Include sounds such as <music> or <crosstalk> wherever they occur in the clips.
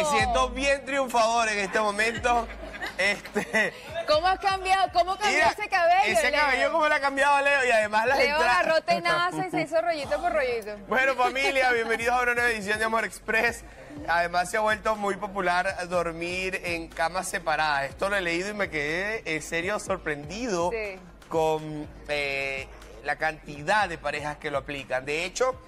Me siento bien triunfador en este momento. Este, ¿Cómo has cambiado? ¿Cómo cambió mira, ese cabello? Ese Leo? cabello como le ha cambiado Leo y además las Leo entradas. agarró tenaza y se <laughs> hizo rollito por rollito. Bueno, familia, bienvenidos a una nueva edición de Amor Express. Además, se ha vuelto muy popular dormir en camas separadas. Esto lo he leído y me quedé en serio sorprendido Sí. con eh, la cantidad de parejas que lo aplican. De hecho,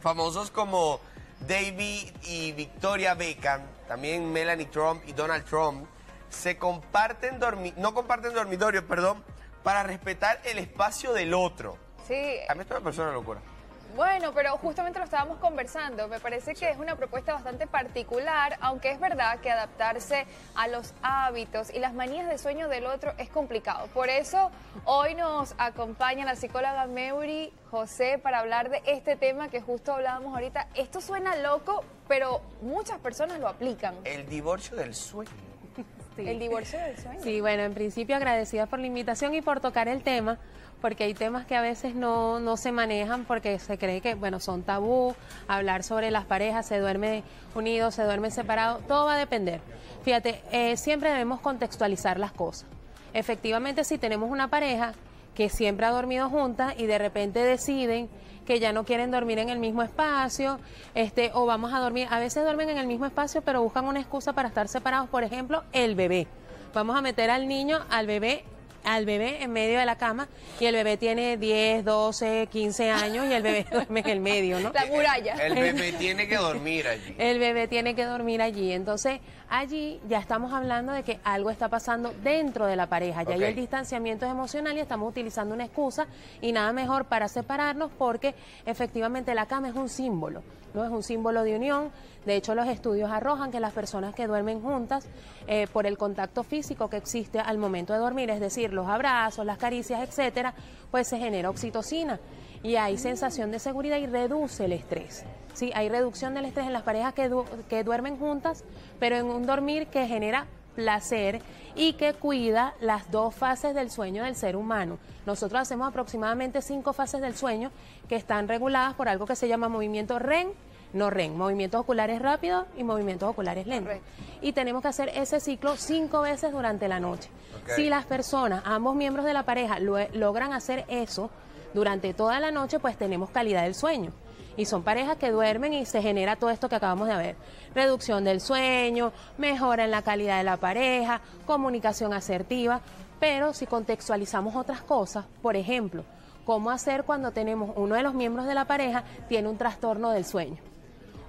famosos como David y Victoria Beckham, también Melanie Trump y Donald Trump, se comparten dormi no comparten dormitorio, perdón, para respetar el espacio del otro. Sí, A mí esto me parece una locura. Bueno, pero justamente lo estábamos conversando. Me parece que es una propuesta bastante particular, aunque es verdad que adaptarse a los hábitos y las manías de sueño del otro es complicado. Por eso hoy nos acompaña la psicóloga Meury José para hablar de este tema que justo hablábamos ahorita. Esto suena loco, pero muchas personas lo aplican. El divorcio del sueño. <laughs> Sí. El divorcio del sueño. Sí, bueno, en principio agradecida por la invitación y por tocar el tema, porque hay temas que a veces no, no se manejan porque se cree que, bueno, son tabú, hablar sobre las parejas, se duerme unido, se duerme separado, todo va a depender. Fíjate, eh, siempre debemos contextualizar las cosas. Efectivamente, si tenemos una pareja que siempre ha dormido juntas y de repente deciden que ya no quieren dormir en el mismo espacio, este, o vamos a dormir, a veces duermen en el mismo espacio, pero buscan una excusa para estar separados, por ejemplo, el bebé. Vamos a meter al niño, al bebé, al bebé en medio de la cama y el bebé tiene 10, 12, 15 años y el bebé <laughs> duerme en el medio, ¿no? La muralla. El bebé tiene que dormir allí. <laughs> El bebé tiene que dormir allí. Entonces, allí ya estamos hablando de que algo está pasando dentro de la pareja. Ya hay el distanciamiento es emocional y estamos utilizando una excusa y nada mejor para separarnos porque efectivamente la cama es un símbolo, ¿no? Es un símbolo de unión. De hecho, los estudios arrojan que las personas que duermen juntas, eh, por el contacto físico que existe al momento de dormir, es decir, los abrazos, las caricias, etcétera, pues se genera oxitocina y hay sensación de seguridad y reduce el estrés. Sí, hay reducción del estrés en las parejas que, que duermen juntas, pero en un dormir que genera placer y que cuida las dos fases del sueño del ser humano. Nosotros hacemos aproximadamente cinco fases del sueño que están reguladas por algo que se llama movimiento REM, no REM, movimientos oculares rápidos y movimientos oculares lentos. Y tenemos que hacer ese ciclo cinco veces durante la noche. Si las personas, ambos miembros de la pareja, lo- logran hacer eso durante toda la noche, pues tenemos calidad del sueño. Y son parejas que duermen y se genera todo esto que acabamos de ver. Reducción del sueño, mejora en la calidad de la pareja, comunicación asertiva. Pero si contextualizamos otras cosas, por ejemplo, cómo hacer cuando tenemos uno de los miembros de la pareja tiene un trastorno del sueño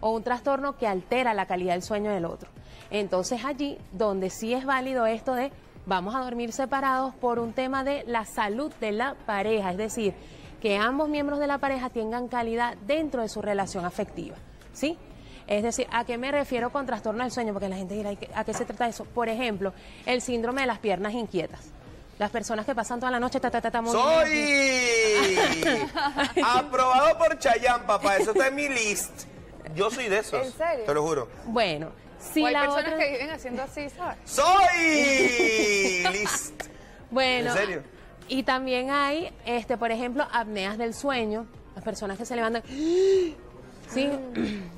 o un trastorno que altera la calidad del sueño del otro. Entonces allí donde sí es válido esto de vamos a dormir separados por un tema de la salud de la pareja, es decir, que ambos miembros de la pareja tengan calidad dentro de su relación afectiva, ¿sí? Es decir, ¿a qué me refiero con trastorno del sueño? Porque la gente dirá, ¿y qué- ¿a qué se trata eso? Por ejemplo, el síndrome de las piernas inquietas. Las personas que pasan toda la noche, ta, ta. ¡Soy! <laughs> Aprobado por Chayán, papá. Eso está en mi list. Yo soy de esos. ¿En serio? Te lo juro. Bueno, si o hay la personas otra... que viven haciendo así, ¿sabes? ¡Soy! <laughs> List. Bueno, ¿En serio? y también hay, este, por ejemplo, apneas del sueño, las personas que se levantan. Sí,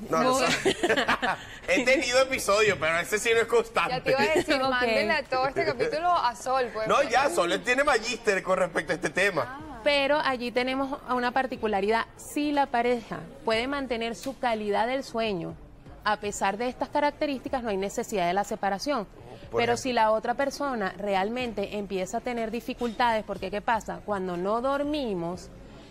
No, no sé. <laughs> He tenido episodios, pero ese sí no es constante. Ya te iba a decir, <laughs> Ok. mándenle todo este capítulo a Sol, pues. No, ya, solo tiene magíster con respecto a este tema. Pero allí tenemos una particularidad. Si la pareja puede mantener su calidad del sueño, a pesar de estas características, no hay necesidad de la separación. Por Pero ejemplo. si la otra persona realmente empieza a tener dificultades, porque ¿qué pasa? Cuando no dormimos,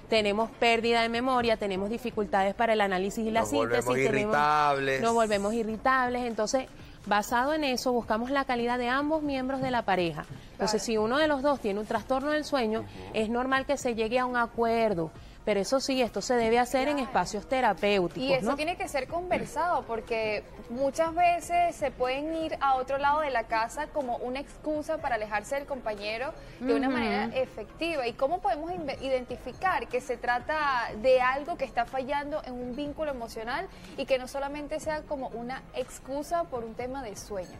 tenemos pérdida de memoria, tenemos dificultades para el análisis y la Nos síntesis. volvemos tenemos- irritables. Nos volvemos irritables. Entonces, basado en eso, buscamos la calidad de ambos miembros de la pareja. Entonces, si uno de los dos tiene un trastorno del sueño, es normal que se llegue a un acuerdo. Pero eso sí, esto se debe hacer en espacios terapéuticos. Y eso ¿no? tiene que ser conversado porque muchas veces se pueden ir a otro lado de la casa como una excusa para alejarse del compañero de una manera efectiva. ¿Y cómo podemos identificar que se trata de algo que está fallando en un vínculo emocional y que no solamente sea como una excusa por un tema de sueño?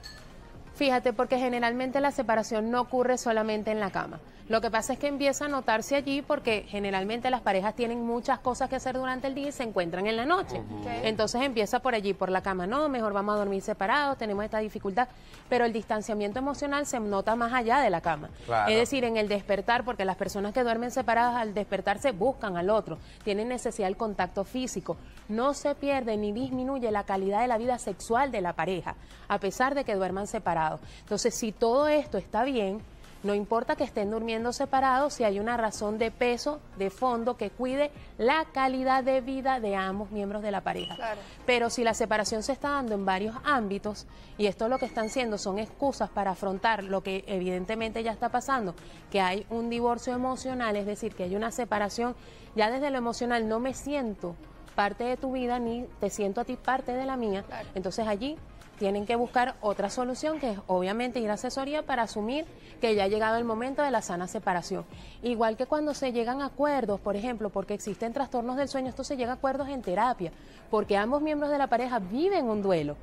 Fíjate, porque generalmente la separación no ocurre solamente en la cama. Lo que pasa es que empieza a notarse allí porque generalmente las parejas tienen muchas cosas que hacer durante el día y se encuentran en la noche. Entonces empieza por allí, por la cama, no, mejor vamos a dormir separados, tenemos esta dificultad, pero el distanciamiento emocional se nota más allá de la cama. Claro. Es decir, en el despertar, porque las personas que duermen separadas al despertarse buscan al otro, tienen necesidad del contacto físico. No se pierde ni disminuye la calidad de la vida sexual de la pareja, a pesar de que duerman separados. Entonces, si todo esto está bien, no importa que estén durmiendo separados, si hay una razón de peso, de fondo, que cuide la calidad de vida de ambos miembros de la pareja. Claro. Pero si la separación se está dando en varios ámbitos y esto lo que están siendo son excusas para afrontar lo que evidentemente ya está pasando, que hay un divorcio emocional, es decir, que hay una separación, ya desde lo emocional no me siento parte de tu vida ni te siento a ti parte de la mía, Claro. entonces allí tienen que buscar otra solución que es obviamente ir a asesoría para asumir que ya ha llegado el momento de la sana separación. Igual que cuando se llegan a acuerdos, por ejemplo, porque existen trastornos del sueño, esto se llega a acuerdos en terapia, porque ambos miembros de la pareja viven un duelo.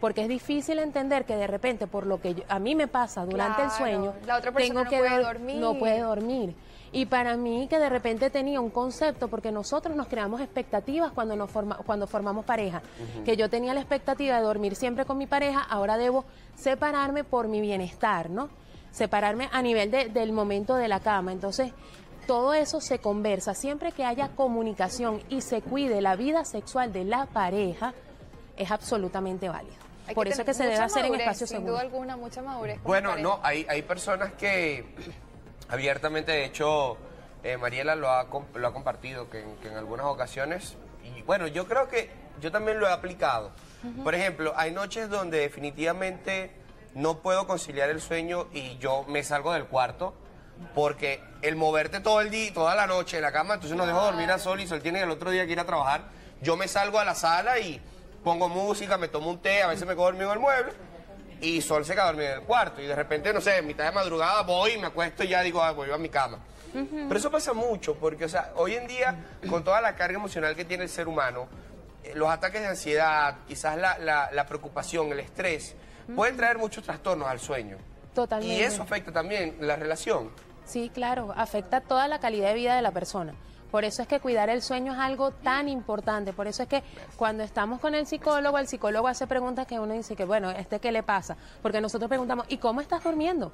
Porque es difícil entender que de repente, por lo que yo- a mí me pasa durante el sueño, la otra persona tengo no que puede dor- dormir. no puede dormir. Y para mí que de repente tenía un concepto, porque nosotros nos creamos expectativas cuando, nos forma, cuando formamos pareja, que yo tenía la expectativa de dormir siempre con mi pareja, ahora debo separarme por mi bienestar, ¿no? Separarme a nivel de- del momento de la cama. Entonces, todo eso se conversa. Siempre que haya comunicación y se cuide la vida sexual de la pareja, es absolutamente válido. Hay Por eso es que se debe hacer en espacios Sin seguros. duda alguna, mucha madurez. Bueno, no, hay, hay personas que abiertamente, de hecho, eh, Mariela lo ha, lo ha compartido, que en, que en algunas ocasiones, y bueno, yo creo que yo también lo he aplicado. Por ejemplo, hay noches donde definitivamente no puedo conciliar el sueño y yo me salgo del cuarto porque el moverte todo el día, toda la noche en la cama, entonces no dejo dormir a Sol y Sol tiene el otro día que ir a trabajar. Yo me salgo a la sala y pongo música, me tomo un té, a veces me quedo dormido en el mueble y Sol se queda dormido en el cuarto y de repente, no sé, en mitad de madrugada voy y me acuesto y ya digo, ah, voy a mi cama. Pero eso pasa mucho porque, o sea, hoy en día, con toda la carga emocional que tiene el ser humano, eh, los ataques de ansiedad, quizás la, la- la preocupación, el estrés, pueden traer muchos trastornos al sueño. Totalmente. Y eso afecta también la relación. Sí, claro, afecta toda la calidad de vida de la persona. Por eso es que cuidar el sueño es algo tan importante. Por eso es que cuando estamos con el psicólogo, el psicólogo hace preguntas que uno dice que, bueno, ¿este qué le pasa? Porque nosotros preguntamos, ¿y cómo estás durmiendo?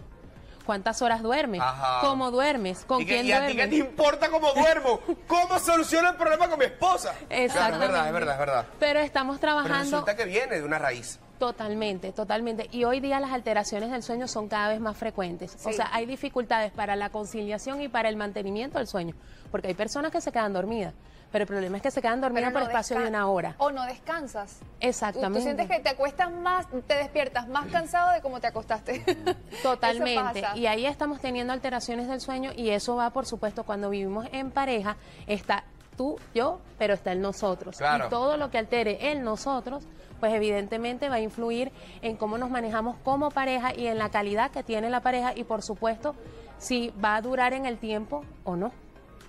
¿Cuántas horas duermes? Ajá. ¿Cómo duermes? ¿Con y, quién y a ti qué te importa cómo duermo? ¿Cómo soluciono el problema con mi esposa? Claro, es verdad, es verdad, es verdad. Pero estamos Pero trabajando resulta que viene de una raíz. Totalmente, totalmente. Y hoy día las alteraciones del sueño son cada vez más frecuentes. O sea, hay dificultades para la conciliación y para el mantenimiento del sueño. Porque hay personas que se quedan dormidas. Pero el problema es que se quedan dormidas por espacio de una hora. O no descansas. Exactamente. Tú sientes que te acuestas más, te despiertas más cansado de cómo te acostaste. <laughs> Totalmente. Y ahí estamos teniendo alteraciones del sueño y eso va, por supuesto, cuando vivimos en pareja, está tú, yo, pero está el nosotros. Claro. Y todo lo que altere el nosotros, pues evidentemente va a influir en cómo nos manejamos como pareja y en la calidad que tiene la pareja y, por supuesto, si va a durar en el tiempo o no.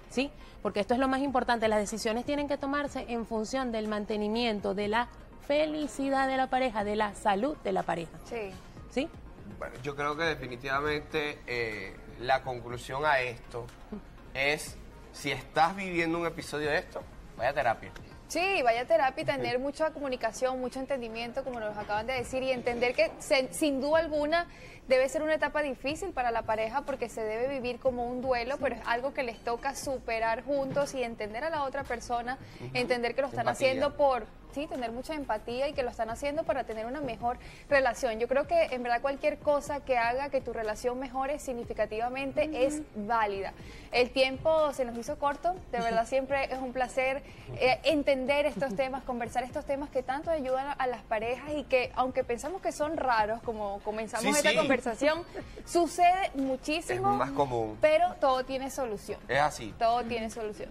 ¿Sí? Porque esto es lo más importante. Las decisiones tienen que tomarse en función del mantenimiento, de la felicidad de la pareja, de la salud de la pareja. Sí. ¿Sí? Bueno, yo creo que definitivamente eh, la conclusión a esto es, si estás viviendo un episodio de esto, vaya a terapia. Sí, vaya a terapia y tener mucha comunicación, mucho entendimiento, como nos acaban de decir, y entender que se- sin duda alguna debe ser una etapa difícil para la pareja porque se debe vivir como un duelo, pero es algo que les toca superar juntos y entender a la otra persona, entender que lo están Empatía. haciendo por, sí, tener mucha empatía y que lo están haciendo para tener una mejor relación. Yo creo que en verdad cualquier cosa que haga que tu relación mejore significativamente es válida. El tiempo se nos hizo corto, de <laughs> verdad siempre es un placer eh, entender estos temas, conversar estos temas que tanto ayudan a, a las parejas y que aunque pensamos que son raros, como comenzamos Sí, esta sí. conversación, <laughs> sucede muchísimo. Es más común. Pero todo tiene solución. Es así. Todo tiene solución.